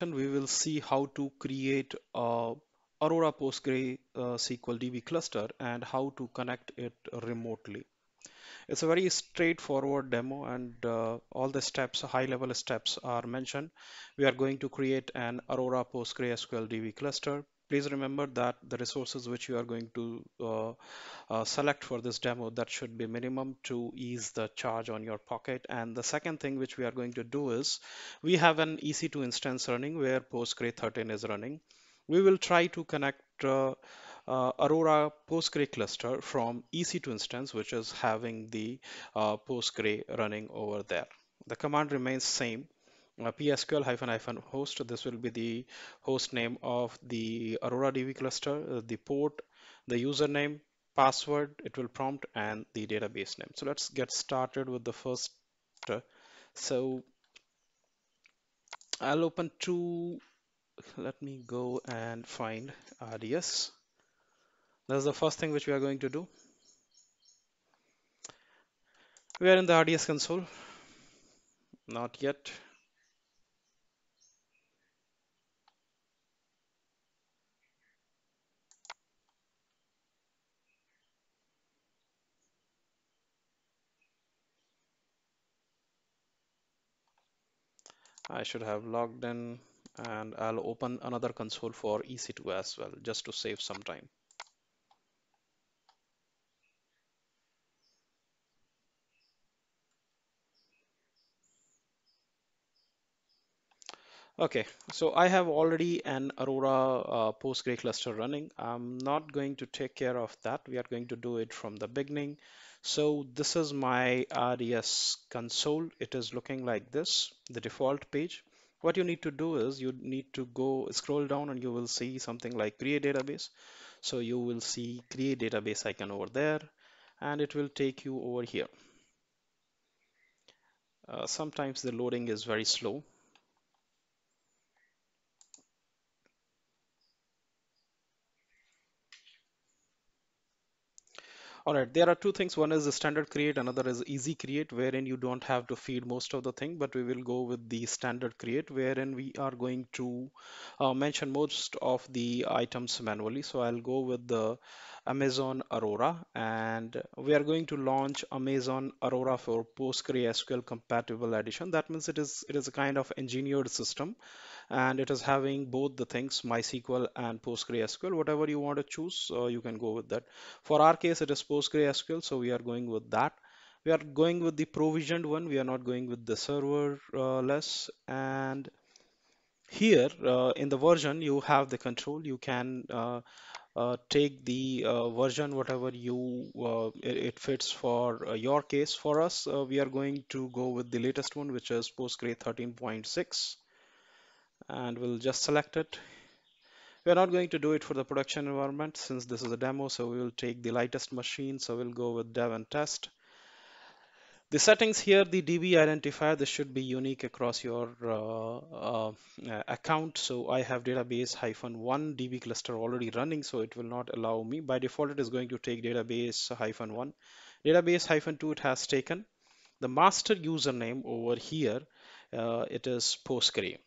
we will see how to create a Aurora PostgreSQL uh, DB cluster and how to connect it remotely. It's a very straightforward demo and uh, all the steps, high level steps are mentioned. We are going to create an Aurora PostgreSQL DB cluster. Please remember that the resources which you are going to uh, uh, select for this demo that should be minimum to ease the charge on your pocket. And the second thing which we are going to do is we have an EC2 instance running where Postgre 13 is running. We will try to connect uh, uh, Aurora Postgre cluster from EC2 instance, which is having the uh, Postgre running over there. The command remains same. Uh, psql hyphen hyphen host this will be the host name of the aurora db cluster uh, the port the username password it will prompt and the database name so let's get started with the first uh, so I'll open two let me go and find RDS that's the first thing which we are going to do. We are in the RDS console. Not yet. I should have logged in and I'll open another console for EC2 as well just to save some time. Okay, so I have already an Aurora uh, cluster running. I'm not going to take care of that. We are going to do it from the beginning. So this is my RDS console. It is looking like this, the default page. What you need to do is you need to go scroll down and you will see something like create database. So you will see create database icon over there and it will take you over here. Uh, sometimes the loading is very slow All right, there are two things. One is the standard create, another is easy create, wherein you don't have to feed most of the thing, but we will go with the standard create, wherein we are going to uh, mention most of the items manually. So I'll go with the Amazon Aurora, and we are going to launch Amazon Aurora for PostgreSQL compatible edition. That means it is it is a kind of engineered system and it is having both the things MySQL and PostgreSQL. Whatever you want to choose, uh, you can go with that. For our case, it is PostgreSQL, so we are going with that. We are going with the provisioned one. We are not going with the serverless. And here uh, in the version, you have the control. You can uh, uh, take the uh, version whatever you uh, it, it, fits for your case for us we are going to go with the latest one which is postgre 13.6 and we'll just select it. We're not going to do it for the production environment since this is a demo, so we will take the lightest machine. So we'll go with dev and test. The settings here, the DB identifier, this should be unique across your uh, uh, account. So I have database hyphen one DB cluster already running, so it will not allow me. By default, it is going to take database hyphen one. Database hyphen two, it has taken. The master username over here, uh, it is Postgre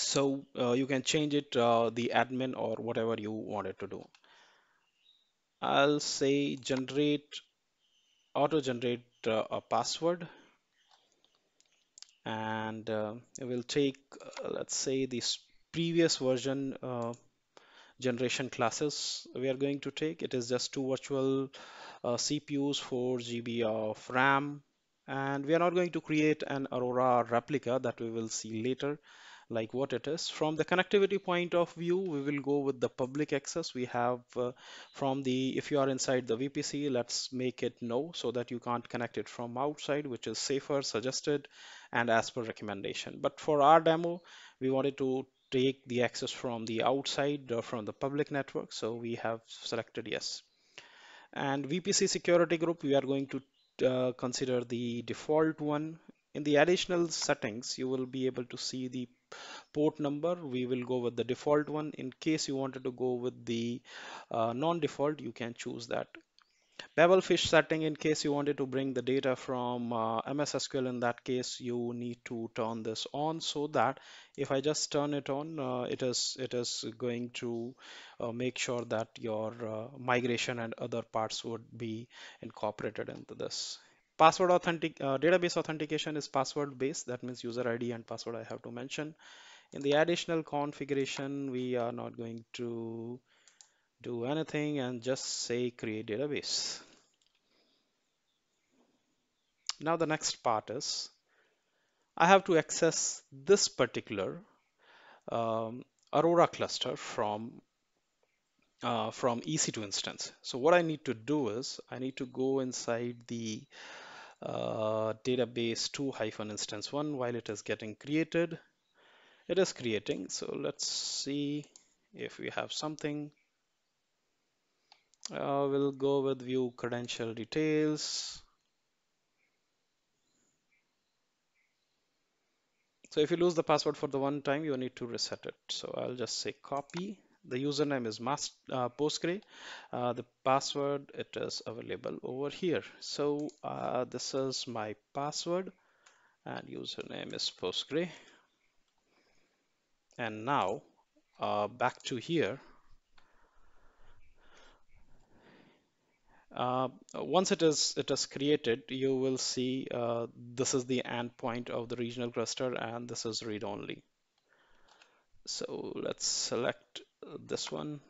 so uh, you can change it uh, the admin or whatever you wanted to do. I'll say generate auto generate uh, a password. And uh, it will take uh, let's say this previous version uh, generation classes we are going to take. It is just two virtual CPUs 4 GB of RAM. And we are not going to create an Aurora replica that we will see later like what it is. From the connectivity point of view, we will go with the public access. We have uh, from the, if you are inside the VPC, let's make it no so that you can't connect it from outside, which is safer, suggested, and as per recommendation. But for our demo, we wanted to take the access from the outside or from the public network. So we have selected yes. And VPC security group, we are going to uh, consider the default one. In the additional settings, you will be able to see the port number we will go with the default one in case you wanted to go with the uh, non-default you can choose that Babelfish setting, in case you wanted to bring the data from uh, MS SQL, in that case, you need to turn this on so that if I just turn it on, uh, it is it is going to uh, make sure that your uh, migration and other parts would be incorporated into this. Password authentic uh, database authentication is password based. That means user ID and password I have to mention. In the additional configuration, we are not going to do anything and just say create database. Now the next part is I have to access this particular um, Aurora cluster from uh, from EC2 instance. So what I need to do is I need to go inside the uh, database 2 hyphen instance 1 while it is getting created. It is creating. So let's see if we have something. Uh, we'll go with view credential details. So if you lose the password for the one time, you need to reset it. So I'll just say copy. The username is master, uh, Postgre. Uh, the password, it is available over here. So uh, this is my password and username is Postgre. And now uh, back to here. Uh, once it is it is created, you will see uh, this is the endpoint of the regional cluster and this is read only. So let's select this one.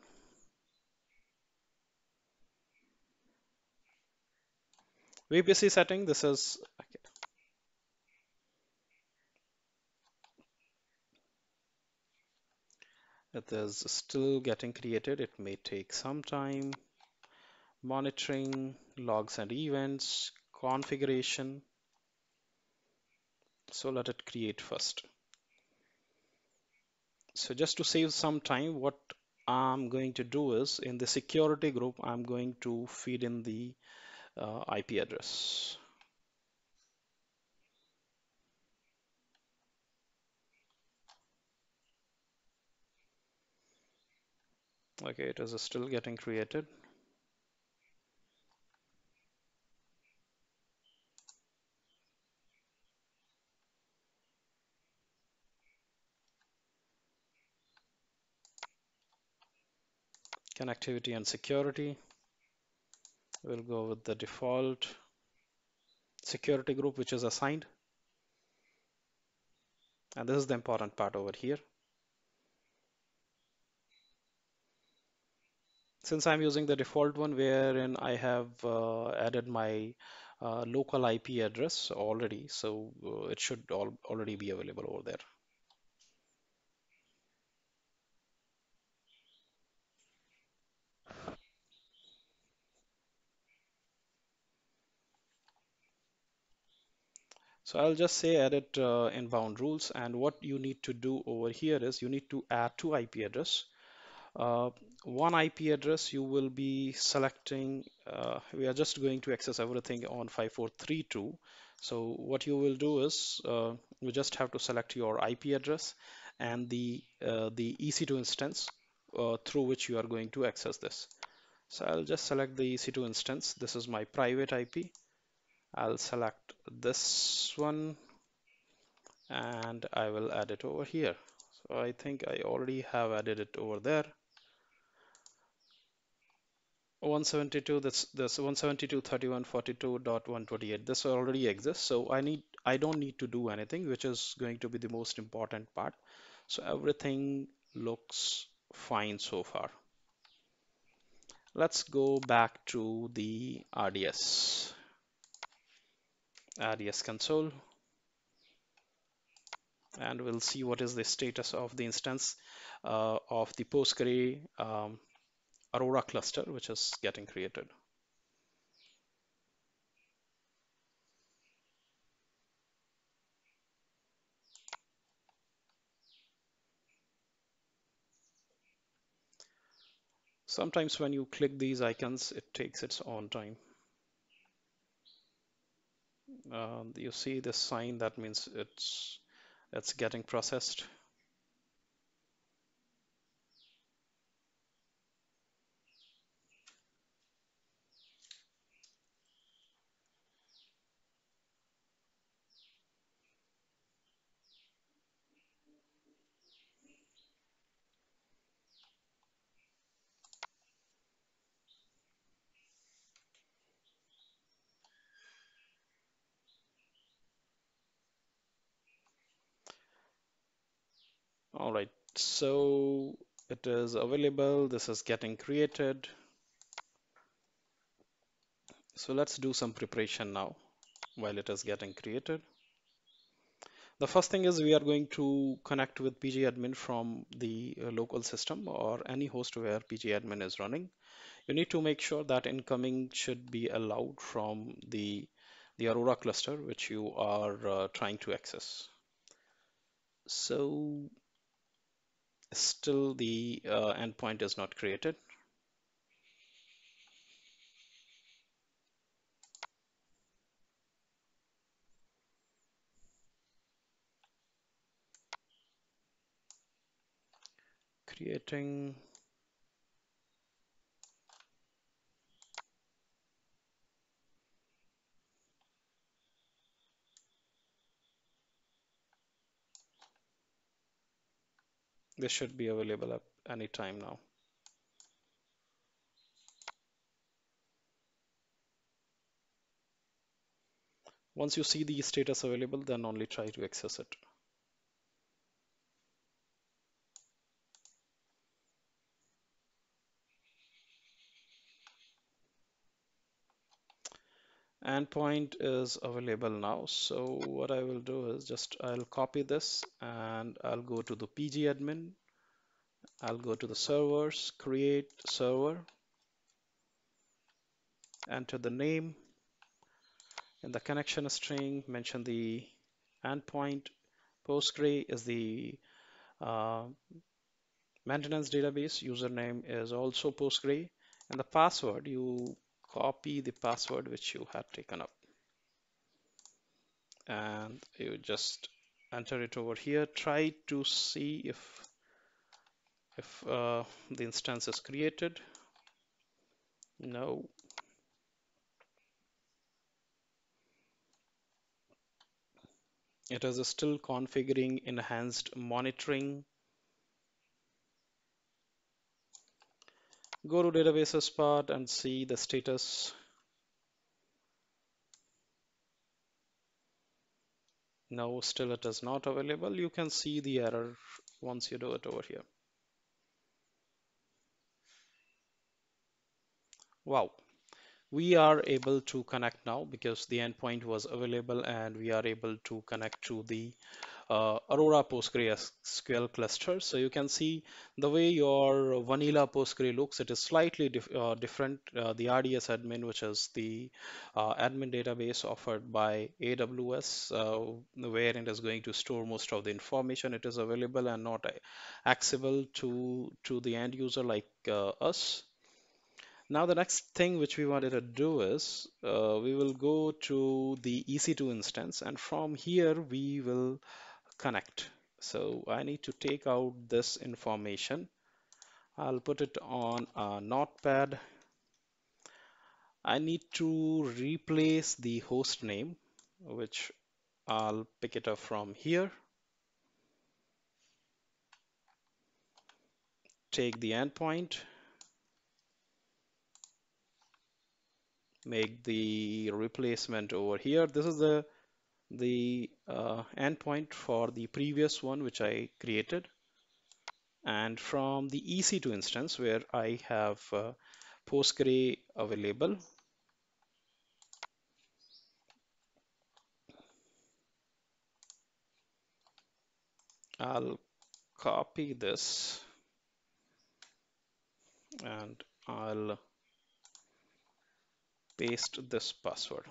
VPC setting, this is okay. It is still getting created. It may take some time monitoring, logs and events, configuration. So let it create first. So just to save some time, what I'm going to do is in the security group, I'm going to feed in the uh, IP address. Okay, it is still getting created. Connectivity and security. We'll go with the default security group which is assigned. And this is the important part over here. Since I'm using the default one wherein I have uh, added my uh, local IP address already, so uh, it should all already be available over there. So I'll just say edit uh, inbound rules and what you need to do over here is you need to add two IP address. Uh, one IP address you will be selecting, uh, we are just going to access everything on 5432. So what you will do is uh, you just have to select your IP address and the, uh, the EC2 instance uh, through which you are going to access this. So I'll just select the EC2 instance. This is my private IP I'll select this one and I will add it over here. So I think I already have added it over there. 172 that's this 172.31.42.128 this already exists so I need I don't need to do anything which is going to be the most important part so everything looks fine so far let's go back to the RDS RDS console and we'll see what is the status of the instance uh, of the Postgre um, Aurora cluster which is getting created. Sometimes when you click these icons, it takes its own time. Uh, you see this sign, that means it's it's getting processed. All right, so it is available. This is getting created. So let's do some preparation now while it is getting created. The first thing is we are going to connect with pgadmin from the uh, local system or any host where pgadmin is running. You need to make sure that incoming should be allowed from the, the Aurora cluster which you are uh, trying to access. So still the uh, endpoint is not created. Creating this should be available at any time now. Once you see the status available, then only try to access it. Endpoint is available now. So what I will do is just I'll copy this and I'll go to the pgadmin I'll go to the servers create server enter the name in the connection string mention the endpoint Postgre is the uh, maintenance database. Username is also Postgre. And the password you copy the password which you had taken up. And you just enter it over here. Try to see if if uh, the instance is created. No. It is still configuring enhanced monitoring go to databases part and see the status. No, still it is not available. You can see the error once you do it over here. Wow, we are able to connect now because the endpoint was available and we are able to connect to the uh, Aurora PostgreSQL cluster. So you can see the way your vanilla Postgre looks, it is slightly dif uh, different. Uh, the RDS admin, which is the uh, admin database offered by AWS, uh, where it is going to store most of the information, it is available and not accessible to, to the end user like uh, us. Now the next thing which we wanted to do is we will go to the EC2 instance and from here we will connect. So I need to take out this information. I'll put it on a notepad. I need to replace the host name, which I'll pick it up from here. Take the endpoint, make the replacement over here. This is the the uh, endpoint for the previous one which I created. And from the EC2 instance where I have uh, Postgre available. I'll copy this and I'll paste this password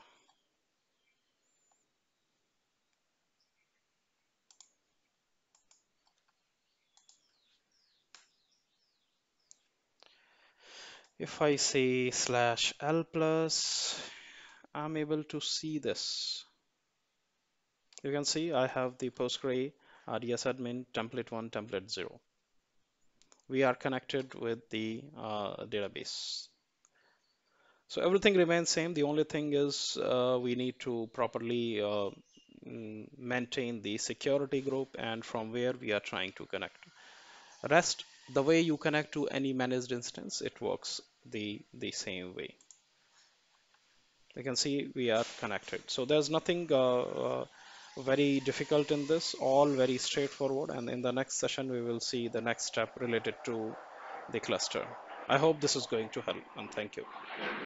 If I say slash L plus, I'm able to see this. You can see I have the Postgre RDS admin template 1, template 0. We are connected with the uh, database. So everything remains same. The only thing is uh, we need to properly uh, maintain the security group and from where we are trying to connect. Rest, the way you connect to any managed instance, it works the, the same way. You can see we are connected. So there's nothing uh, uh, very difficult in this, all very straightforward. And in the next session, we will see the next step related to the cluster. I hope this is going to help and thank you.